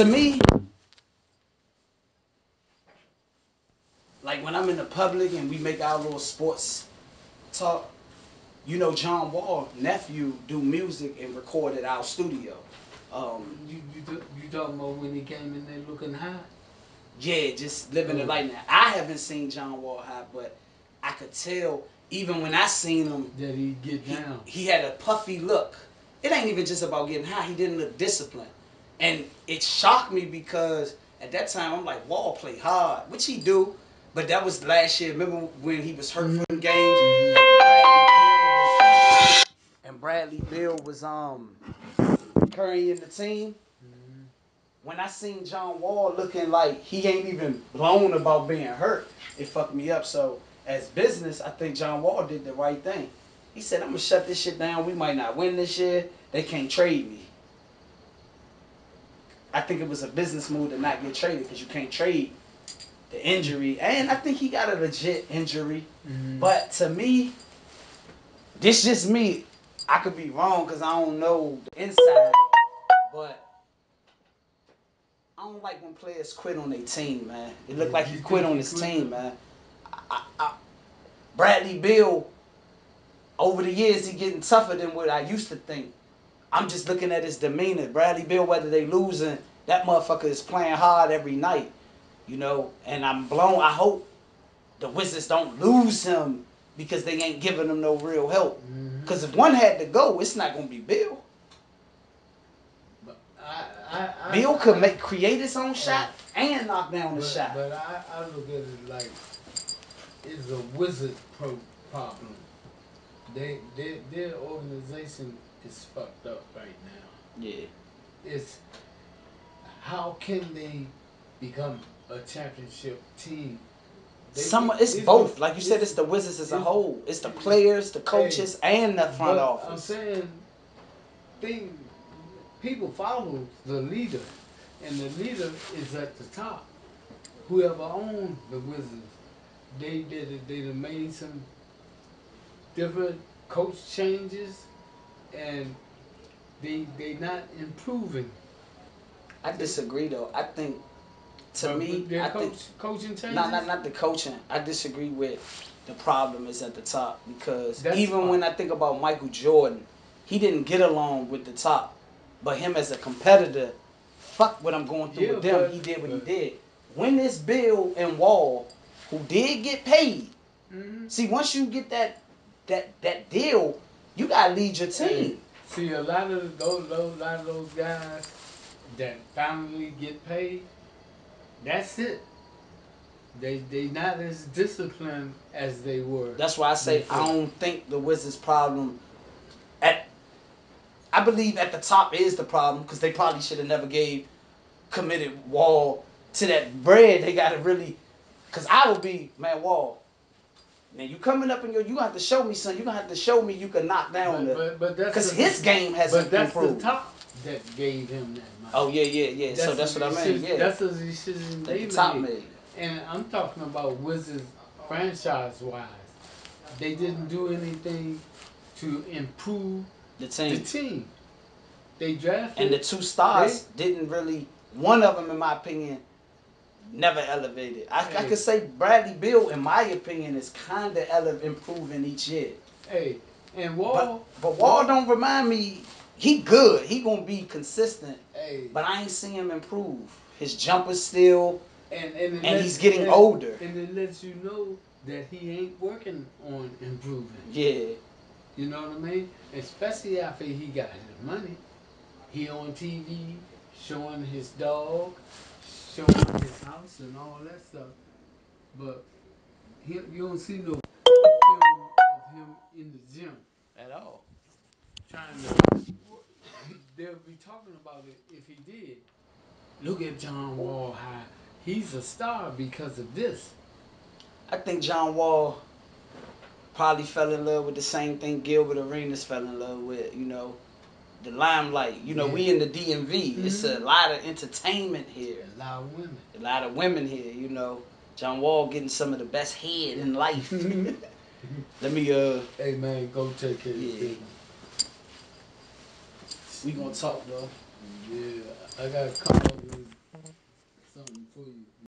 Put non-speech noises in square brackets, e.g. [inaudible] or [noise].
to me, like when I'm in the public and we make our little sports talk, you know, John Wall nephew do music and record at our studio. Um, You you do- you talking about when he came in there looking high? yeah, just living the light now. I haven't seen John Wall high, but I could tell even when I seen him, That he get he, down. he had a puffy look. It ain't even just about getting high. He didn't look disciplined. And it shocked me because at that time I'm like, Wall play hard, which he do. But that was last year. Remember when he was hurt for them games? And Bradley Beal was um carrying the team. Mhm. When I seen John Wall looking like he ain't even blown about being hurt, it fucked me up. So as business, I think John Wall did the right thing. He said, I'm gonna shut this shit down. We might not win this year. They can't trade me. I think it was a business move to not get traded because you can't trade the injury. And I think he got a legit injury. Mhm. But to me, this just me. I could be wrong because I don't know the inside. But I don't like when players quit on their team, man. It looked like he quit on he his quit? team, man. I, I, Bradley Beal, over the years, he getting tougher than what I used to think. I'm just looking at his demeanor. Bradley Beal, whether they losing, that motherfucker is playing hard every night, you know. And I'm blown. I hope the Wizards don't lose him because they ain't giving him no real help. Mm-hmm. Because if one had to go, it's not gonna be Beal. But I, I, I, Beal could make create his own shot uh, and knock down the But, shot. but I, I look at it like it's a wizard pro problem. They, they, their organization is fucked up right now. yeah. It's how can they become a championship team? They- Some it's it's both. Like you said, it's the Wizards as a whole. It's the players, the coaches, and the front but I'm saying, thing, people follow the leader, and the leader is at the top. Whoever owns the Wizards, they did it. they made some different coach changes, and they they not improving. I disagree though. I think to But me, I coach, think coaching changes. not not not the coaching. I disagree with the problem is at the top because That's even fine. when I think about Michael Jordan, he didn't get along with the top, but him as a competitor, fuck what I'm going through Yeah, with them. but- he did what but- he did. When this Beal and Wall, who did get paid, Mhm. see once you get that that that deal, you gotta lead your team. See, a lot of those, those, lot of those guys that finally get paid, that's it. They they not as disciplined as they were. That's why I say I don't think the Wizards' problem at. I believe at the top is the problem because they probably should have never gave committed Wall to that bread. They got to really, because I would be man Wall. Man, you coming up in your, you gonna have to show me something. You gonna have to show me you can knock down but, the, but, but that's because his game hasn't But that's improved. the top that gave him that money. Oh yeah, yeah, yeah. so that's what I mean. Yeah, That's the decision they the top made. And I'm talking about Wizards franchise wise. They didn't do anything to improve The team. the team team. They drafted and the two stars didn't really. One of them, in my opinion, never elevated. I, I could say Bradley Beal, in my opinion, is kind of ele- improving each year. Hey, and But Wall. but Wall don't remind me. He good. He gonna be consistent. Hey, But I ain't seen him improve. His jumper's still, and and, and lets- he's getting and- older. And it lets you know that he ain't working on improving. Yeah. You know what I mean? Especially after he got his money. He on TV showing his dog, showing his house and all that stuff. But he, you don't see no film of him in the gym At all. trying to. They'll be talking about it if he did. Look at John Wall how he's a star because of this. I think John Wall probably fell in love with the same thing Gilbert Arenas fell in love with. You know, the limelight. You know, Yeah. we in the DMV. It's a Mhm. lot of entertainment here. A lot of women. A lot of women here. You know, John Wall getting some of the best head in life. [laughs] Let me uh, Hey man, go take care of Yeah. we gonna talk though. Yeah, I gotta come up with something for you.